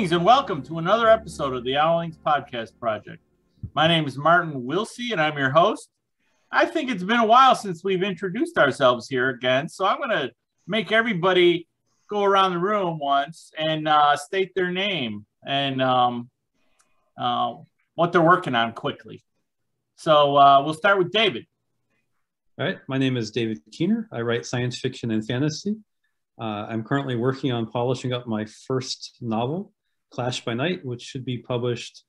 Greetings and welcome to another episode of the Hourlings Podcast Project. My name is Martin Wilsey and I'm your host. I think it's been a while since we've introduced ourselves here again, so I'm going to make everybody go around the room once and uh, state their name and um, uh, what they're working on quickly. So uh, we'll start with David. All right, my name is David Keener. I write science fiction and fantasy. Uh, I'm currently working on polishing up my first novel, Clash by Night, which should be published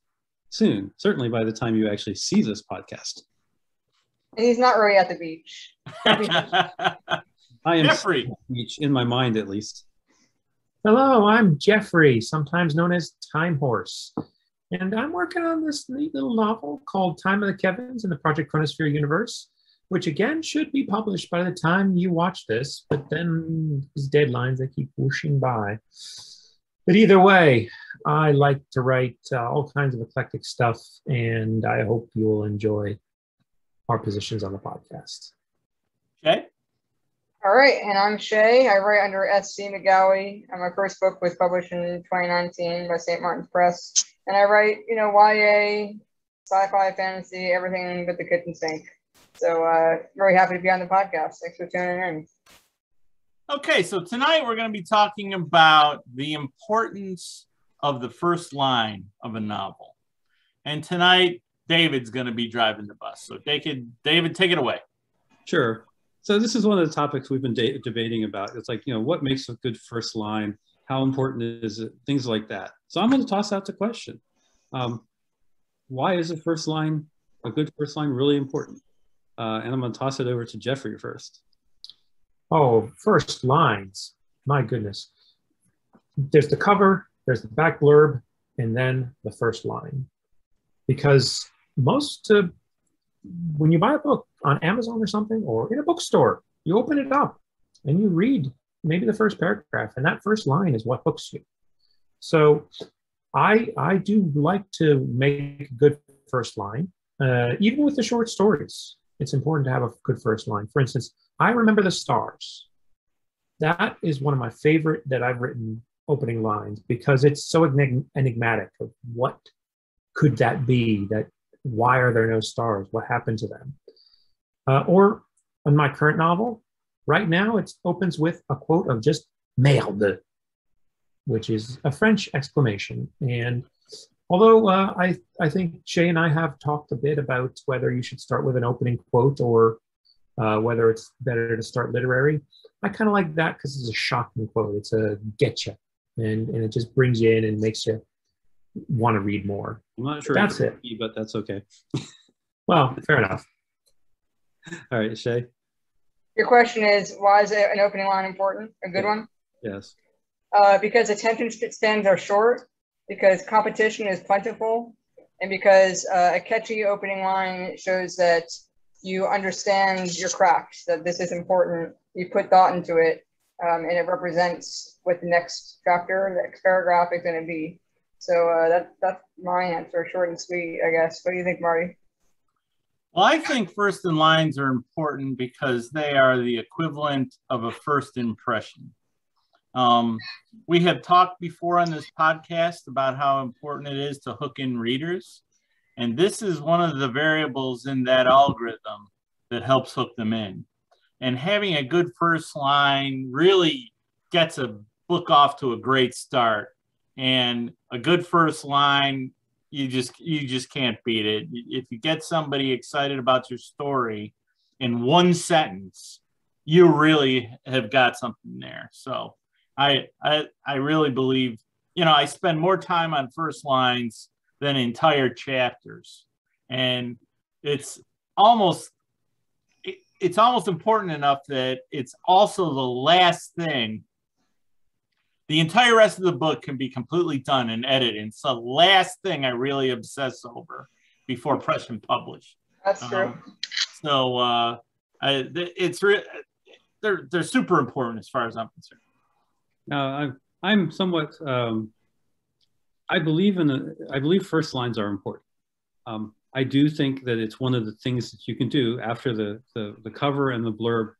soon, certainly by the time you actually see this podcast. And he's not really at the beach. I am Jeffrey. beach in my mind, at least. Hello, I'm Jeffrey, sometimes known as Time Horse. And I'm working on this neat little novel called Time of the Kevins in the Project Chronosphere universe which again should be published by the time you watch this, but then these deadlines, they keep whooshing by. But either way, I like to write uh, all kinds of eclectic stuff, and I hope you will enjoy our positions on the podcast. Okay. All right, and I'm Shay. I write under SC Megale, and my first book was published in 2019 by St. Martin's Press. And I write, you know, YA, sci-fi, fantasy, everything but the kitchen sink. So uh, very happy to be on the podcast. Thanks for tuning in. Okay, so tonight we're going to be talking about the importance of the first line of a novel. And tonight, David's going to be driving the bus. So, David, David, take it away. Sure. So, this is one of the topics we've been de- debating about. It's like, you know, what makes a good first line? How important is it? Things like that. So, I'm going to toss out the question um, Why is a first line, a good first line, really important? Uh, and I'm going to toss it over to Jeffrey first. Oh, first lines. My goodness. There's the cover, there's the back blurb, and then the first line. Because most, uh, when you buy a book on Amazon or something, or in a bookstore, you open it up and you read maybe the first paragraph, and that first line is what hooks you. So I, I do like to make a good first line, uh, even with the short stories it's important to have a good first line. For instance, I remember the stars. That is one of my favorite that I've written opening lines because it's so enigmatic of what could that be that why are there no stars what happened to them uh, or in my current novel right now it opens with a quote of just merde which is a french exclamation and Although uh, I, I think Shay and I have talked a bit about whether you should start with an opening quote or uh, whether it's better to start literary. I kind of like that because it's a shocking quote. It's a get you, and, and it just brings you in and makes you want to read more. I'm not sure that's it, me, but that's okay. well, fair enough. All right, Shay. Your question is why is an opening line important? A good one? Yes. Uh, because attention spans are short because competition is plentiful and because uh, a catchy opening line shows that you understand your craft, that this is important, you put thought into it, um, and it represents what the next chapter, the next paragraph is going to be. So uh, that, that's my answer, short and sweet, I guess. What do you think, Marty? Well, I think first in lines are important because they are the equivalent of a first impression. Um, we have talked before on this podcast about how important it is to hook in readers. And this is one of the variables in that algorithm that helps hook them in. And having a good first line really gets a book off to a great start. And a good first line, you just you just can't beat it. If you get somebody excited about your story in one sentence, you really have got something there. So I, I, I really believe, you know, I spend more time on first lines than entire chapters. And it's almost, it's almost important enough that it's also the last thing. The entire rest of the book can be completely done and edited. It's the last thing I really obsess over before press and publish. That's true. Um, so uh, I, it's re- they're they're super important as far as I'm concerned. Now, I'm, I'm somewhat, um, I believe in, the, I believe first lines are important. Um, I do think that it's one of the things that you can do after the, the, the cover and the blurb.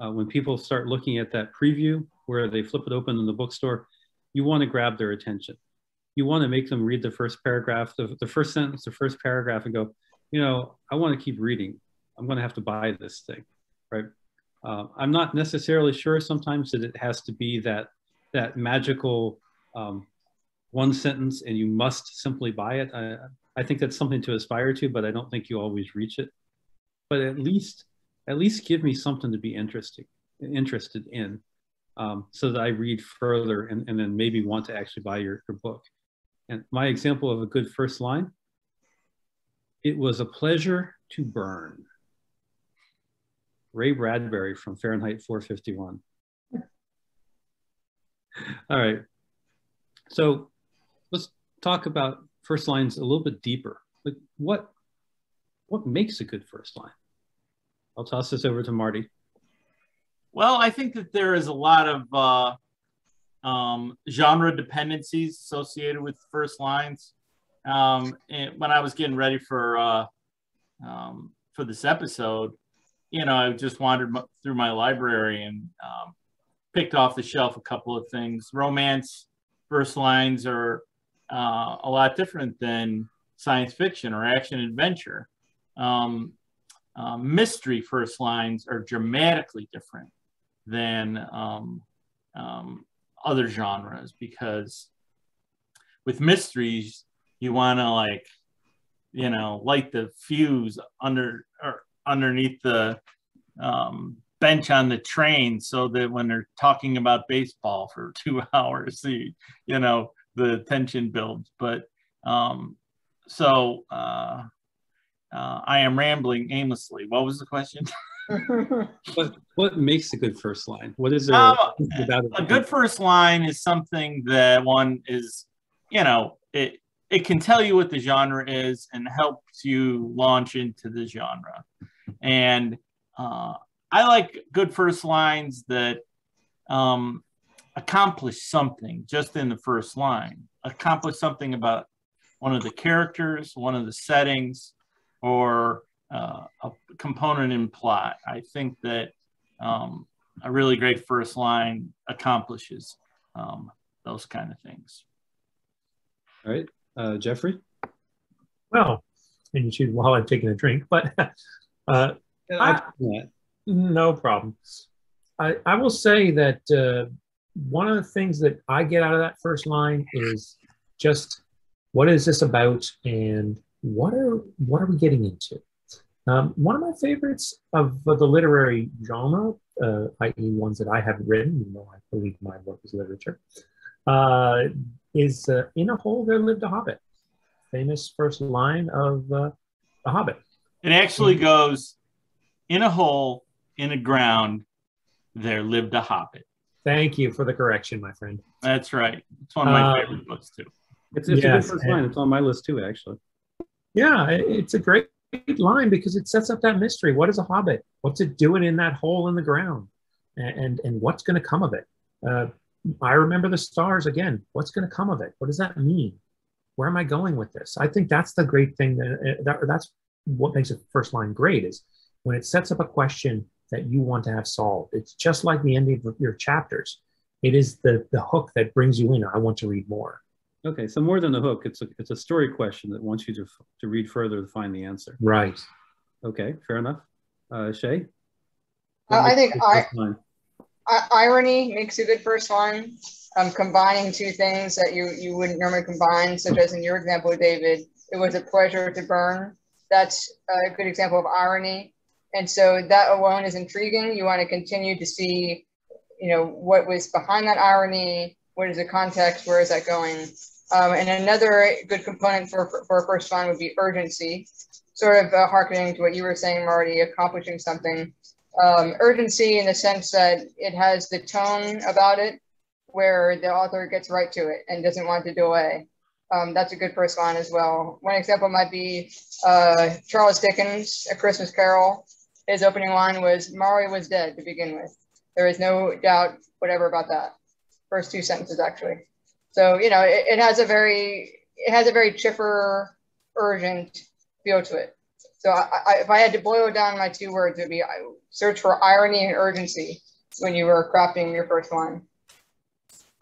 Uh, when people start looking at that preview where they flip it open in the bookstore, you want to grab their attention. you want to make them read the first paragraph, the, the first sentence, the first paragraph, and go, you know, I want to keep reading. I'm going to have to buy this thing, right? Uh, I'm not necessarily sure sometimes that it has to be that that magical um, one sentence and you must simply buy it. I, I think that's something to aspire to, but I don't think you always reach it. But at least, at least give me something to be interested interested in, um, so that I read further and, and then maybe want to actually buy your, your book. And my example of a good first line, it was a pleasure to burn. Ray Bradbury from Fahrenheit 451. All right. So let's talk about first lines a little bit deeper. Like what what makes a good first line? I'll toss this over to Marty. Well, I think that there is a lot of uh, um, genre dependencies associated with first lines. Um, and when I was getting ready for uh, um, for this episode, you know, I just wandered through my library and um, picked off the shelf a couple of things. Romance first lines are uh, a lot different than science fiction or action adventure. Um, uh, mystery first lines are dramatically different than um, um, other genres because with mysteries you want to like you know light the fuse under or underneath the um, bench on the train so that when they're talking about baseball for two hours you know the tension builds but um, so uh, uh, i am rambling aimlessly what was the question what what makes a good first line? What is there um, a good first line is something that one is, you know, it it can tell you what the genre is and helps you launch into the genre. And uh, I like good first lines that um, accomplish something just in the first line, accomplish something about one of the characters, one of the settings, or uh, a component in plot. I think that um, a really great first line accomplishes um, those kind of things. All right, uh, Jeffrey. Well, and you choose while I'm taking a drink, but uh, I, no problem. I, I will say that uh, one of the things that I get out of that first line is just what is this about and what are what are we getting into? Um, one of my favorites of, of the literary genre, uh, i.e., ones that I haven't written, even though I believe my work is literature, uh, is uh, In a Hole There Lived a Hobbit. Famous first line of uh, The Hobbit. It actually goes In a hole in a ground, there lived a hobbit. Thank you for the correction, my friend. That's right. It's one of my uh, favorite books, too. It's, it's yes, a good first line. It's on my list, too, actually. Yeah, it's a great line because it sets up that mystery. What is a hobbit? What's it doing in that hole in the ground? And and, and what's going to come of it? Uh, I remember the stars again. What's going to come of it? What does that mean? Where am I going with this? I think that's the great thing that, uh, that that's what makes a first line great is when it sets up a question that you want to have solved. It's just like the ending of your chapters. It is the the hook that brings you in. I want to read more. Okay, so more than the hook, it's a it's a story question that wants you to to read further to find the answer. Right. Okay, fair enough. Uh, Shay. Uh, I think I, I, irony makes a good first line. Um, combining two things that you you wouldn't normally combine, such as in your example, David, it was a pleasure to burn. That's a good example of irony, and so that alone is intriguing. You want to continue to see, you know, what was behind that irony. What is the context? Where is that going? Um, and another good component for, for a first line would be urgency, sort of uh, harkening to what you were saying, Marty, accomplishing something. Um, urgency in the sense that it has the tone about it where the author gets right to it and doesn't want to delay. Um, that's a good first line as well. One example might be uh, Charles Dickens, A Christmas Carol. His opening line was, Marley was dead to begin with. There is no doubt whatever about that. First two sentences, actually. So you know, it, it has a very it has a very chipper, urgent feel to it. So I, I, if I had to boil down my two words, it would be search for irony and urgency when you were crafting your first line.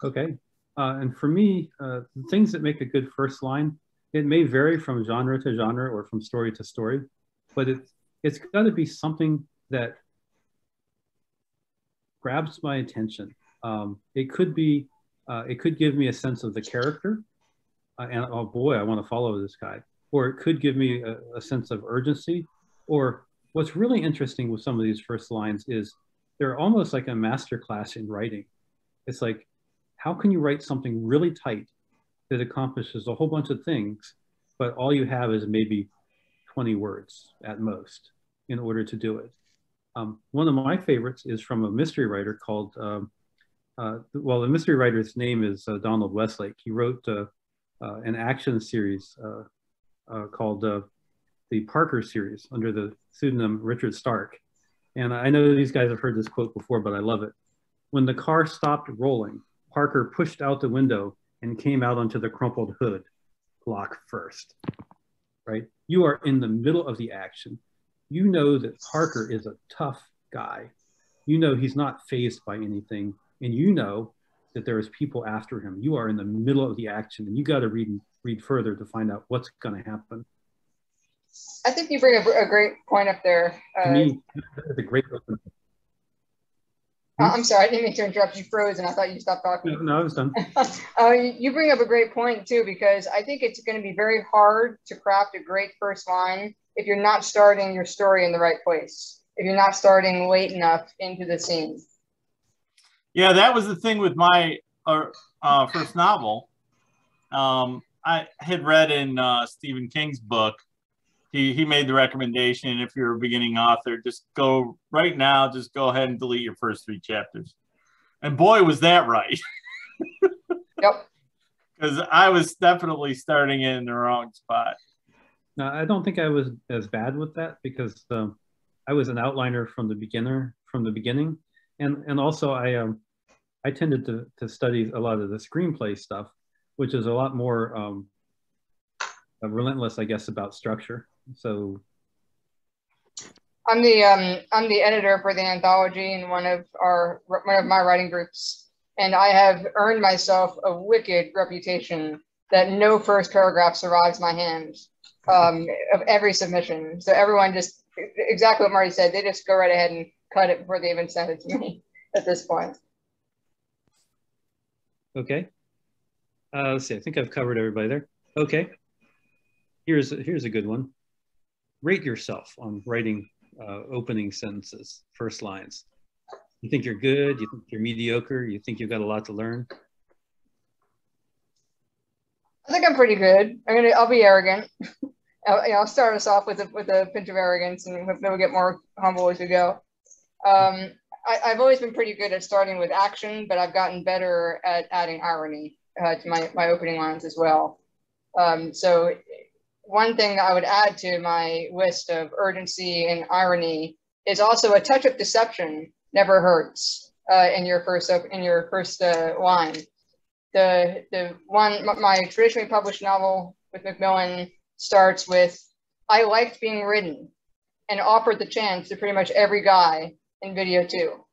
Okay. Uh, and for me, uh, the things that make a good first line, it may vary from genre to genre or from story to story, but it, it's got to be something that grabs my attention. Um, it could be, uh, it could give me a sense of the character, uh, and oh boy, I want to follow this guy. Or it could give me a, a sense of urgency. Or what's really interesting with some of these first lines is they're almost like a master class in writing. It's like, how can you write something really tight that accomplishes a whole bunch of things, but all you have is maybe 20 words at most in order to do it. Um, one of my favorites is from a mystery writer called, um, uh, well, the mystery writer's name is uh, Donald Westlake. He wrote uh, uh an action series uh, uh, called the Parker series under the pseudonym Richard Stark. And I know these guys have heard this quote before, but I love it. When the car stopped rolling, Parker pushed out the window and came out onto the crumpled hood, lock first, right? You are in the middle of the action. You know that Parker is a tough guy. You know he's not phased by anything. And you know that there is people after him. You are in the middle of the action and you got to read, read further to find out what's going to happen. I think you bring a, a great point up there. Uh, to me, that's a great open. Uh, I'm sorry, I didn't mean to interrupt. You froze, and I thought you stopped talking. No, no I was done. uh, you bring up a great point too, because I think it's going to be very hard to craft a great first line if you're not starting your story in the right place. If you're not starting late enough into the scene. Yeah, that was the thing with my uh, uh first novel. Um, I had read in uh, Stephen King's book he he made the recommendation. If you're a beginning author just go right now just go ahead and delete your first three chapters. And boy was that right. Yep. Because i was definitely starting in the wrong spot. No i don't think i was as bad with that because um, i was an outliner from the beginner from the beginning. And and also i um i tended to to study a lot of the screenplay stuff which is a lot more um relentless i guess about structure so I'm the um, I'm the editor for the anthology in one of our one of my writing groups, and I have earned myself a wicked reputation that no first paragraph survives my hand um, of every submission. So everyone just exactly what Marty said. They just go right ahead and cut it before they even send it to me at this point. Okay. Uh, let's see. I think I've covered everybody there. Okay. Here's here's a good one rate yourself on writing uh, opening sentences, first lines. You think you're good? You think you're mediocre? You think you've got a lot to learn? I think I'm pretty good. I'm gonna. I'll be arrogant. I'll, you know, I'll start us off with a, with a pinch of arrogance, and maybe we'll get more humble as we go. Um, I, have always been pretty good at starting with action, but I've gotten better at adding irony uh, to my, my opening lines as well. Um, so one thing I would add to my list of urgency and irony is also a touch of deception never hurts uh, in your first in your first uh, line. The the one my traditionally published novel with Macmillan starts with I liked being ridden and offered the chance to pretty much every guy in video two,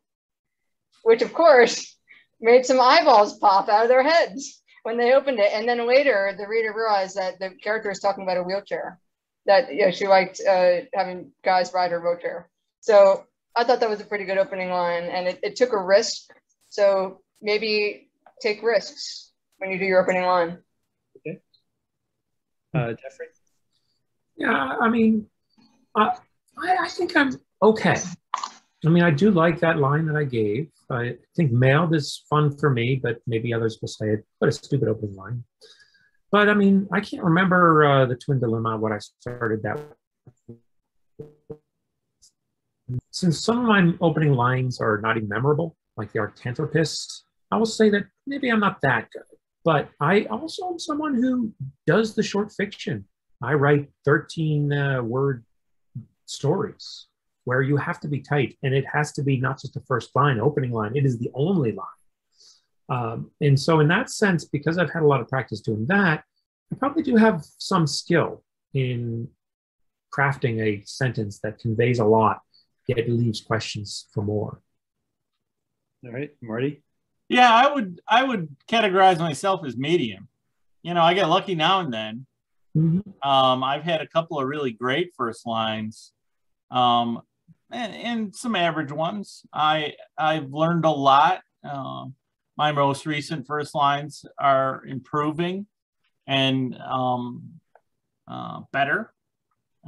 which of course made some eyeballs pop out of their heads when they opened it. And then later, the reader realized that the character is talking about a wheelchair, that you know, she liked uh, having guys ride her wheelchair. So I thought that was a pretty good opening line, and it, it took a risk. So maybe take risks when you do your opening line. Okay. Uh, Jeffrey? Yeah, I mean, uh, I, I think I'm okay. I mean, I do like that line that I gave. I think mailed is fun for me, but maybe others will say it. What a stupid opening line. But I mean, I can't remember uh, the twin dilemma when I started that. Since some of my opening lines are not even memorable, like the Artanthropist, I will say that maybe I'm not that good. But I also am someone who does the short fiction. I write 13 uh, word stories where you have to be tight and it has to be not just the first line, opening line, it is the only line. Um, and so, in that sense, because I've had a lot of practice doing that, I probably do have some skill in crafting a sentence that conveys a lot, yet leaves questions for more. All right, Marty. Yeah, I would I would categorize myself as medium. You know, I get lucky now and then. Mhm. Um, I've had a couple of really great first lines, um, and, and some average ones. I I've learned a lot. Um my most recent first lines are improving and um, uh, better.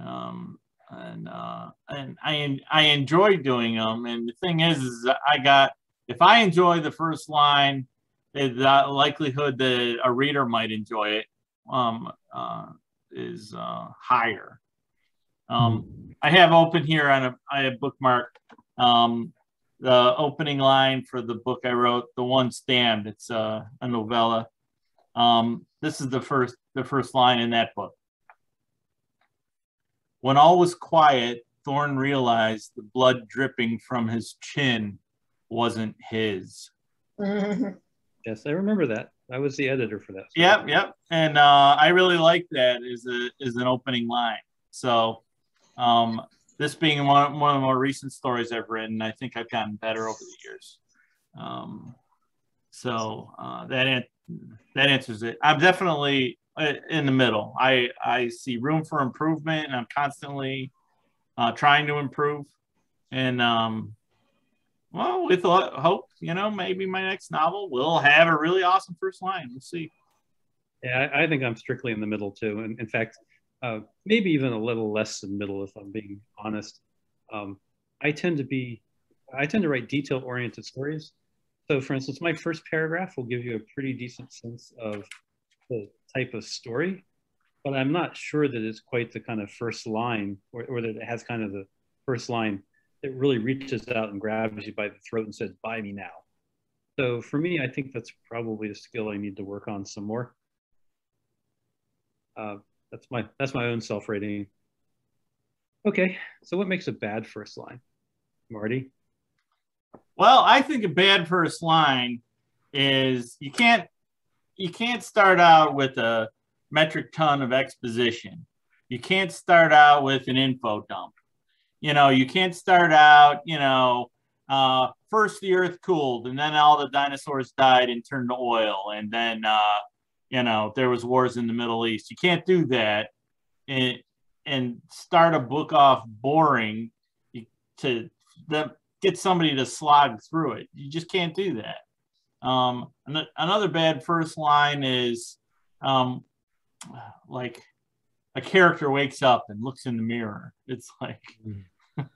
Um, and uh, and I I enjoy doing them. And the thing is, is I got if I enjoy the first line, the likelihood that a reader might enjoy it um, uh, is uh, higher. Um, I have open here on a I have bookmarked um, the opening line for the book I wrote, The One Stand. It's uh, a novella. Um, this is the first the first line in that book. When all was quiet, Thorn realized the blood dripping from his chin wasn't his. Yes, I remember that. I was the editor for that. Yep, yep. And uh, I really like that as a as an opening line. So um, this being one, one of the more recent stories I've written, I think I've gotten better over the years. Um, so uh, that an- that answers it. I'm definitely uh, in the middle. I I see room for improvement, and I'm constantly uh, trying to improve. And um, well, with ho- hope, you know, maybe my next novel will have a really awesome first line. We'll see. Yeah, I, I think I'm strictly in the middle too. And in fact, uh, maybe even a little less than middle, if I'm being honest. Um, I tend to be, I tend to write detail-oriented stories. So, for instance, my first paragraph will give you a pretty decent sense of the type of story, but I'm not sure that it's quite the kind of first line, or, or that it has kind of the first line that really reaches out and grabs you by the throat and says, "Buy me now." So, for me, I think that's probably a skill I need to work on some more. Uh, that's my that's my own self rating. Okay, so what makes a bad first line, Marty? Well, I think a bad first line is you can't you can't start out with a metric ton of exposition. You can't start out with an info dump. You know, you can't start out, you know, uh, first the earth cooled and then all the dinosaurs died and turned to oil and then uh, you know there was wars in the middle east. You can't do that and and start a book off boring to the, get somebody to slog through it. You just can't do that. Um, an- another bad first line is um, like a character wakes up and looks in the mirror. It's like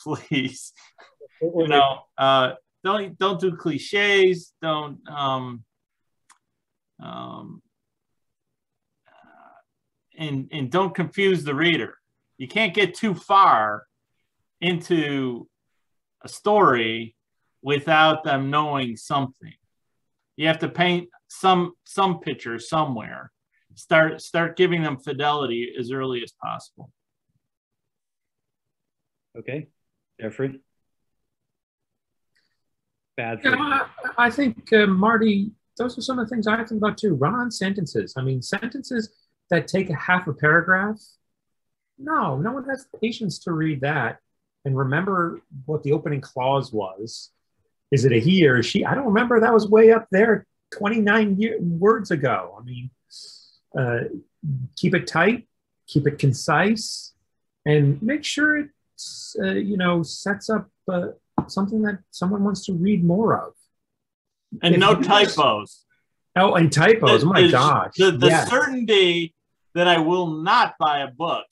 please. You know uh, don't don't do cliches. Don't um, um, uh, and and don't confuse the reader. You can't get too far into a story without them knowing something. You have to paint some some picture somewhere. Start start giving them fidelity as early as possible. Okay, Jeffrey. Bad. You first. I, I think uh, Marty, those are some of the things I think about too. Run on sentences. I mean, sentences that take a half a paragraph. No, no one has patience to read that and remember what the opening clause was. Is it a he or a she? I don't remember. That was way up there 29 year, words ago. I mean, uh, keep it tight, keep it concise, and make sure it, uh, you know, sets up uh, something that someone wants to read more of. And If no typos. Oh, and typos. The- my the- gosh. The, the Yes. certainty that I will not buy a book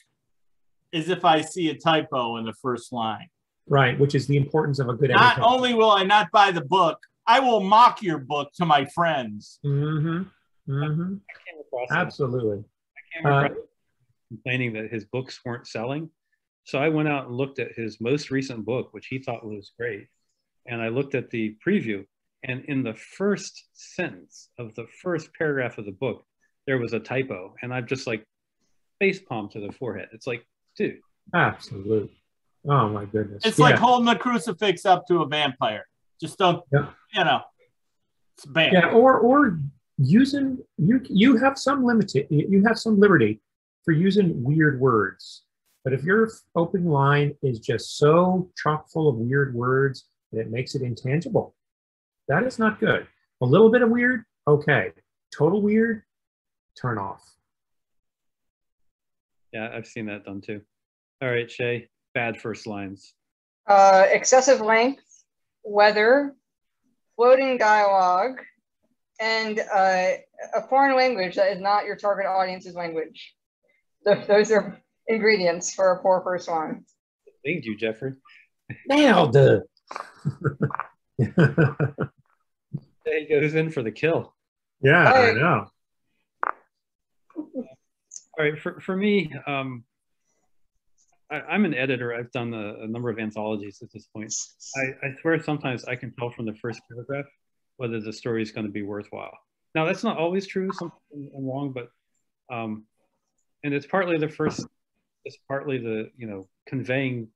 is if I see a typo in the first line. Right, which is the importance of a good Not editor. only will I not buy the book, I will mock your book to my friends. Mm-hmm. Mm-hmm. I came across Absolutely. I came Uh, across complaining that his books weren't selling. So I went out and looked at his most recent book, which he thought was great. And I looked at the preview, and in the first sentence of the first paragraph of the book, there was a typo. And I'm just like face palm to the forehead. It's like, dude, Absolutely. Oh my goodness. It's Yeah. like holding a crucifix up to a vampire. Just don't, Yeah. you know, it's bad. yeah, or or using you you have some limited you have some liberty for using weird words. But if your opening line is just so chock full of weird words that it makes it intangible, that is not good. A little bit of weird, okay. Total weird, turn off. Yeah, I've seen that done too. All right, Shay, bad first lines. Uh, excessive length, weather, floating dialogue, and uh, a foreign language that is not your target audience's language. Th- those are ingredients for a poor first line. Thank you, Jeffrey. Nailed it. He goes in for the kill. yeah, I Hey. know. All right, for, for me, um, I, I'm an editor. I've done a, a number of anthologies at this point. I, I swear sometimes I can tell from the first paragraph whether the story is going to be worthwhile. Now, that's not always true. Sometimes I'm wrong, but, um, and it's partly the first, it's partly the, you know, conveying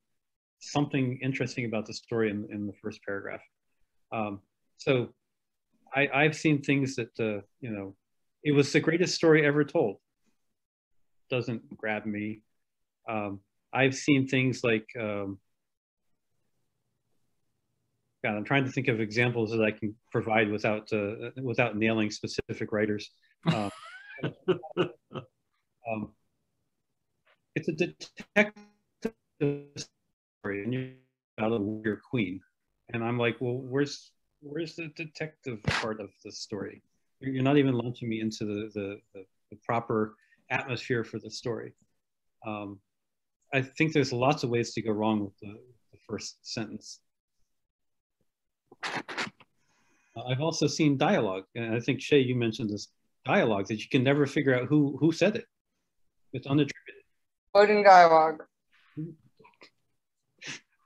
something interesting about the story in, in the first paragraph. Um, so I, I've seen things that, uh, you know, it was the greatest story ever told doesn't grab me. Um, I've seen things like, um, God, I'm trying to think of examples that I can provide without uh, without nailing specific writers. Um, um, it's a detective story, and you're about a warrior queen, and I'm like, well, where's where's the detective part of the story? You're not even launching me into the the, the, the proper atmosphere for the story. Um, I think there's lots of ways to go wrong with the, the first sentence. Uh, I've also seen dialogue, and I think Shay, you mentioned this dialogue that you can never figure out who who said it. It's unattributed. Floating dialogue.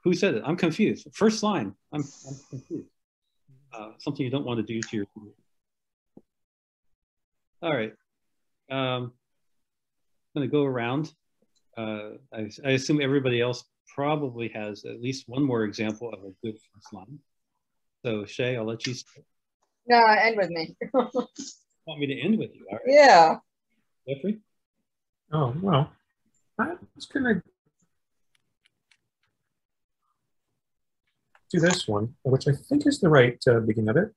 Who said it? I'm confused. First line. I'm, I'm confused. Uh, something you don't want to do to your. All right. Um, I'm going to go around. Uh, I, I assume everybody else probably has at least one more example of a good first line. So Shay, I'll let you start. No, end with me. want me to end with you. All right, yeah. Jeffrey. Oh, well, I was going to this one, which I think is the right uh, beginning of it.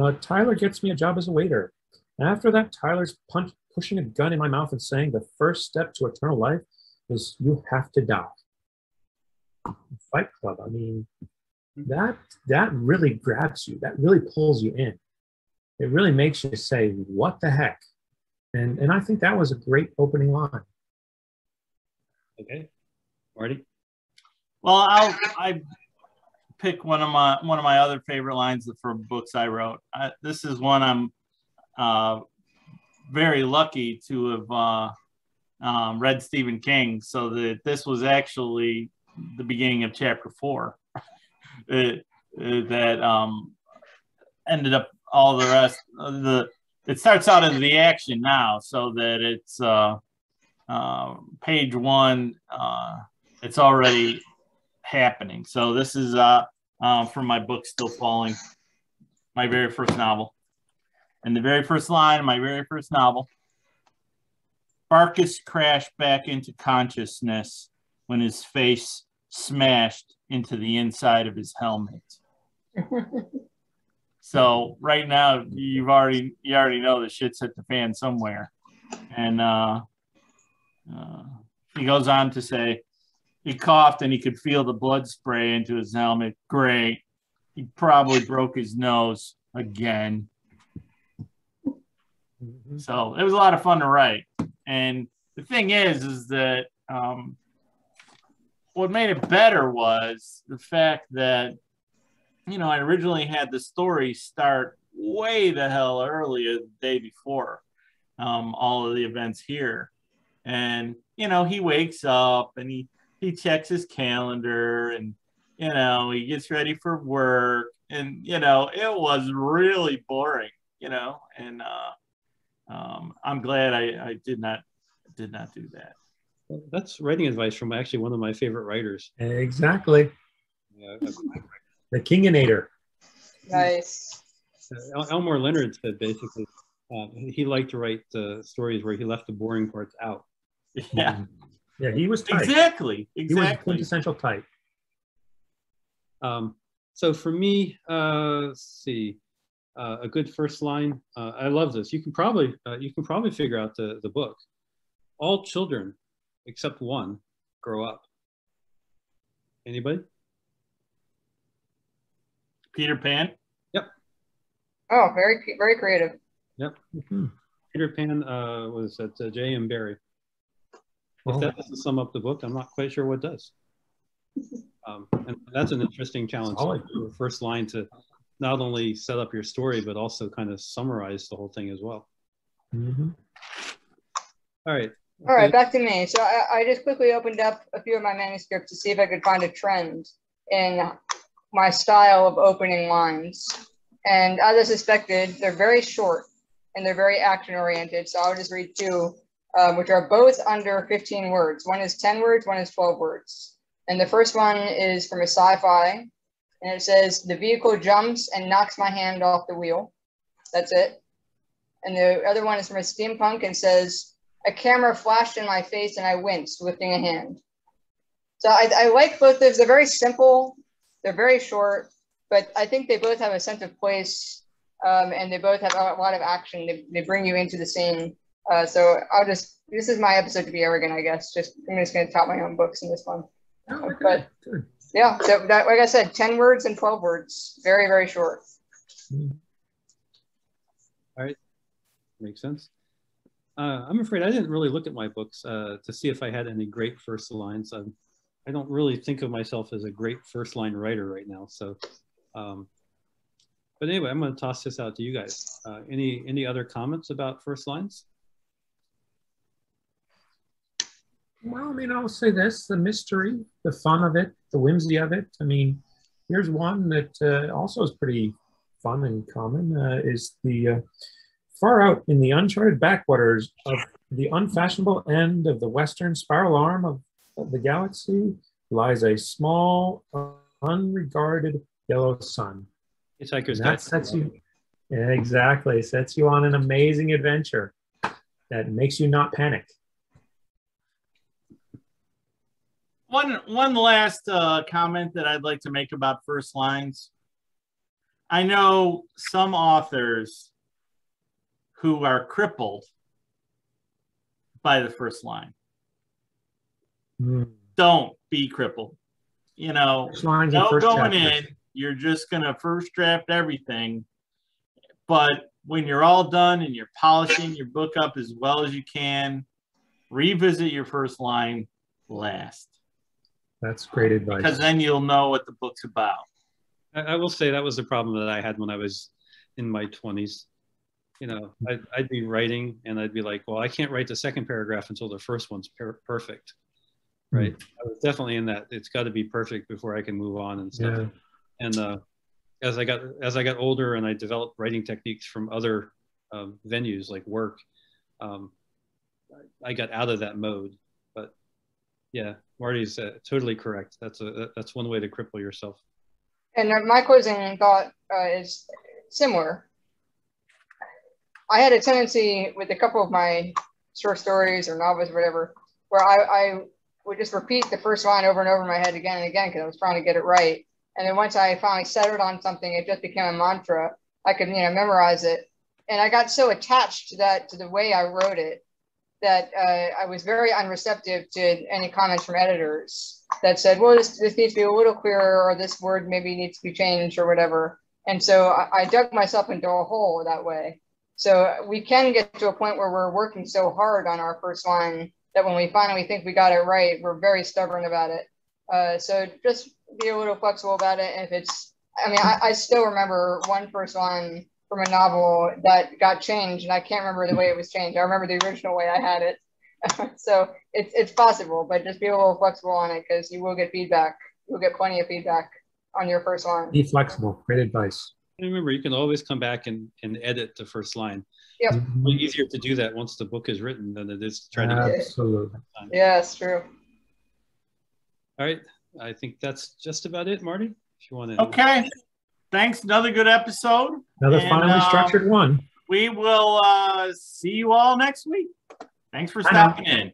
Uh, Tyler gets me a job as a waiter. After that, Tyler's punch, pushing a gun in my mouth and saying the first step to eternal life is you have to die. Fight Club, I mean, that that really grabs you. That really pulls you in. It really makes you say, "What the heck?" And and I think that was a great opening line. Okay. Marty. Well, I'll I pick one of my one of my other favorite lines for books I wrote. I, this is one I'm uh, very lucky to have uh, um, read Stephen King, so that this was actually the beginning of chapter four. it, it- that um, ended up all the rest. The it starts out as the action now, so that it's uh, uh, page one. Uh, it's already happening. So this is uh, um, from my book, Still Falling, my very first novel. And the very first line of my very first novel Barkus crashed back into consciousness when his face smashed into the inside of his helmet. So right now you've already you already know the shit's hit the fan somewhere. And uh, uh, he goes on to say he coughed and he could feel the blood spray into his helmet. Great. He probably broke his nose again. So it was a lot of fun to write. And the thing is, is that um, what made it better was the fact that, you know, I originally had the story start way the hell earlier the day before um, all of the events here. And, you know, he wakes up and he, he checks his calendar and, you know, he gets ready for work. And, you know, it was really boring, you know, and, uh, um, I'm glad I, I did not did not do that. That's writing advice from actually one of my favorite writers. Exactly. Uh, The Kinginator. Nice. El- Elmore Leonard said basically uh, he liked to write uh, stories where he left the boring parts out. Yeah, Yeah, he was tight. exactly, He was exactly. quintessential tight. Um, so for me, uh, let's see, uh, a good first line. Uh, I love this. You can probably uh, you can probably figure out the the book. All children, except one, grow up. Anybody? Peter Pan. Yep. Oh, very very creative. Yep. Mhm. Peter Pan uh, was at uh, J.M. Barrie. If Oh. that doesn't sum up the book, I'm not quite sure what does. Um, and that's an interesting challenge. Solid. for First line to not only set up your story, but also kind of summarize the whole thing as well. Mhm. All right. All right, back to me. So I, I just quickly opened up a few of my manuscripts to see if I could find a trend in my style of opening lines. And as I suspected, they're very short and they're very action oriented. So I'll just read two, um, which are both under 15 words. One is 10 words, one is 12 words. And the first one is from a sci fi, and it says, The vehicle jumps and knocks my hand off the wheel. That's it. And the other one is from a steampunk and says, a camera flashed in my face and I winced, lifting a hand. So I, I like both those. They're very simple, they're very short, but I think they both have a sense of place um, and they both have a lot of action. They, they bring you into the scene. Uh, so I'll just, this is my episode to be arrogant, I guess. Just, I'm just going to top my own books in this one. Oh. But- Good. Yeah. So that, like I said, 10 words and 12 words. Very, very short. All right. Makes sense. Uh, I'm afraid I didn't really look at my books uh, to see if I had any great first lines. Um, I don't really think of myself as a great first line writer right now. So, um, but anyway, I'm going to toss this out to you guys. Uh, any any other comments about first lines? Well, I mean, I'll say this the mystery, the fun of it, the whimsy of it. I mean, here's one that uh, also is pretty fun and common uh, is the uh, far out in the uncharted backwaters of the unfashionable end of the western spiral arm of, of the galaxy lies a small, uh, unregarded yellow sun. Hitchhiker's Guide that sets you exactly sets you on an amazing adventure that makes you not panic. One one last uh, comment that I'd like to make about first lines. I know some authors who are crippled by the first line. Hmm. Don't be crippled. You know, First lines in no going in. You're just gonna first draft everything. But when you're all done and you're polishing your book up as well as you can, revisit your first line last. That's great advice. Because then you'll know what the book's about. I, I will say that was the problem that I had when I was in my 20s. You know, I'd, I'd be writing and I'd be like, well, I can't write the second paragraph until the first one's per- perfect. Right. I was definitely in that. It's got to be perfect before I can move on and stuff. Yeah. And uh, as I got as I got older and I developed writing techniques from other um, venues like work, um, I I got out of that mode. Yeah, Marty's uh, totally correct. That's a that's one way to cripple yourself. And uh, my closing thought uh, is similar. I had a tendency with a couple of my short stories or novels or whatever, where I, I would just repeat the first line over and over in my head again and again because I was trying to get it right. And then once I finally settled on something, it just became a mantra. I could, you know, memorize it. And I got so attached to that, to the way I wrote it, that uh, I was very unreceptive to any comments from editors that said, well, this, this needs to be a little clearer or this word maybe needs to be changed or whatever. And so I, I dug myself into a hole that way. So we can get to a point where we're working so hard on our first line that when we finally think we got it right, we're very stubborn about it. Uh, so just be a little flexible about it. And if it's, I mean, I, I still remember one first line from a novel that got changed, and I can't remember the way it was changed. I remember the original way I had it. so it's it's possible, but just be a little flexible on it because you will get feedback. You'll get plenty of feedback on your first line. Be flexible. Great advice. And remember, you can always come back and, and edit the first line. Yep. Mhm. It's easier to do that once the book is written than it is trying to. Absolutely. Yeah, it's true. All right, I think that's just about it, Marty. If you want to. Okay. Thanks. Another good episode. Another And, finely um, structured one. We will uh, see you all next week. Thanks for stopping in.